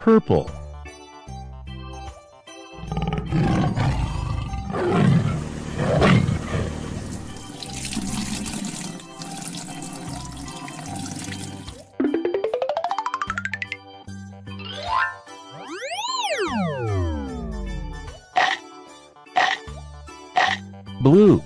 Purple. blue.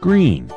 Green.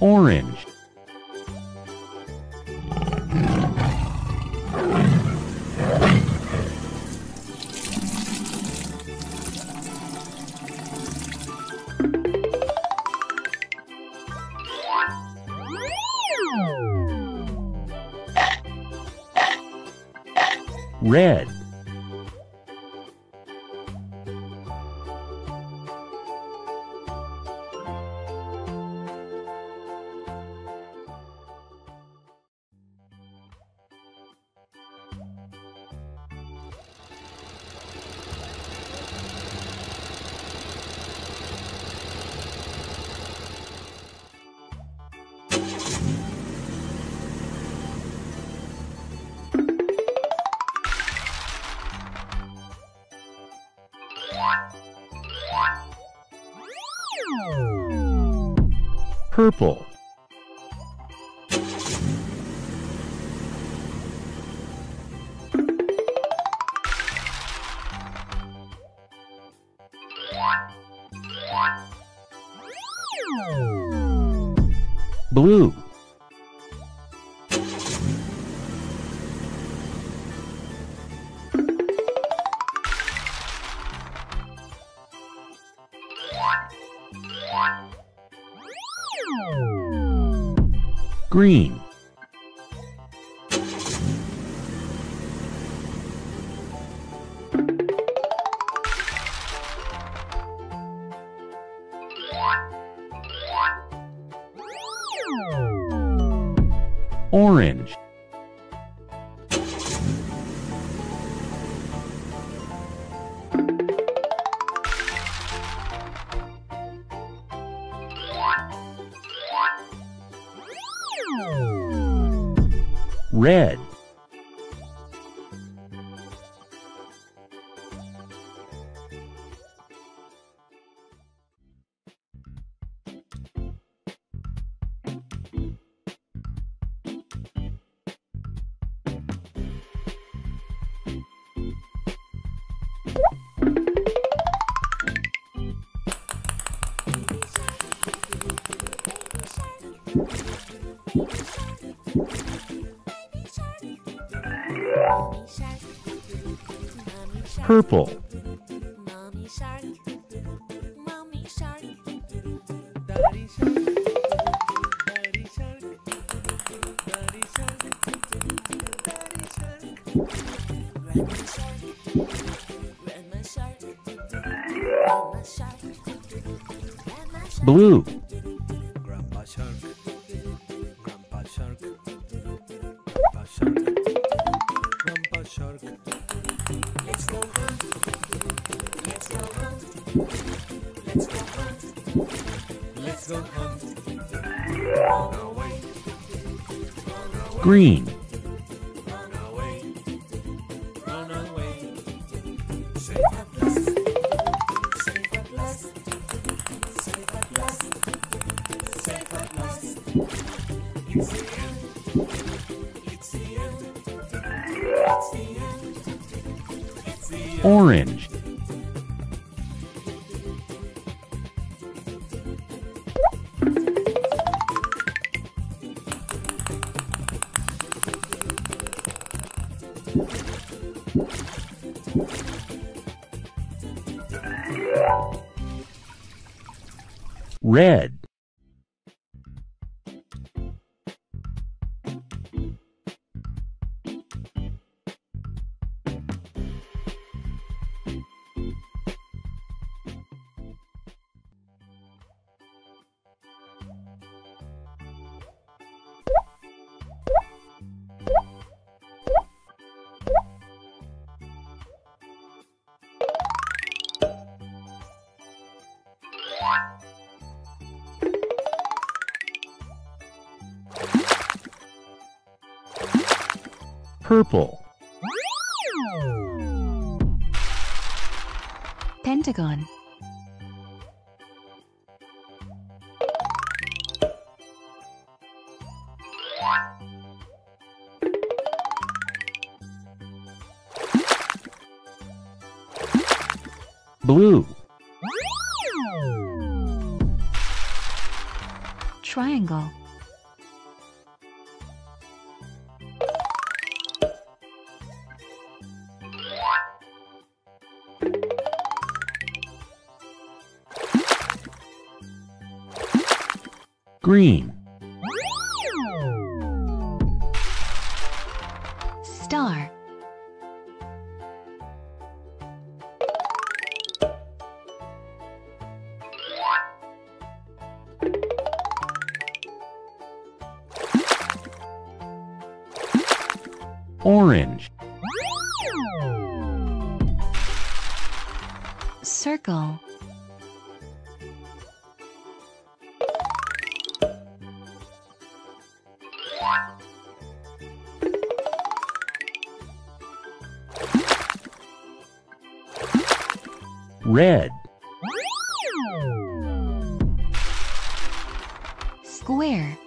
orange. Red. purple. Blue. What? Green. Orange. Purple. Blue. Let's go hunt. Let's go hunt. Green. Orange. red. Purple. Pentagon. Blue. Triangle. green. Star. Orange. Circle. Red. Square.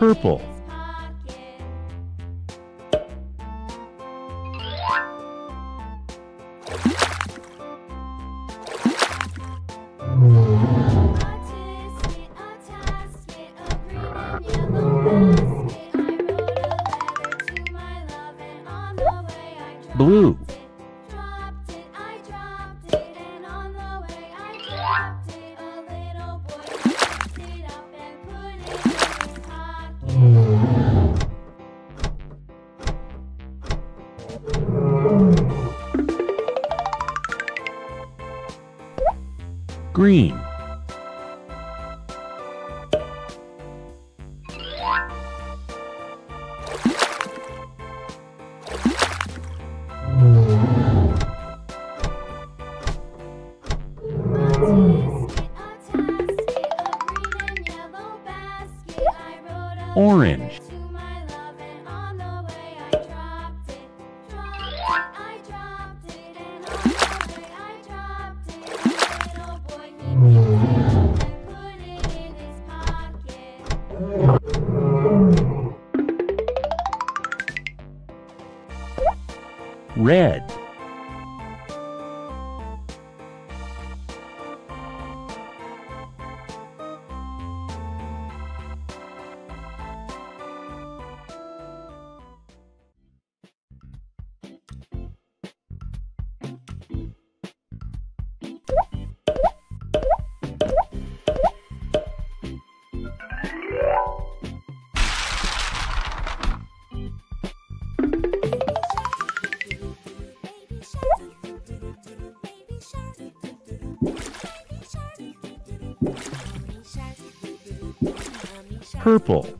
purple. Blue. green. Orange. red. Purple.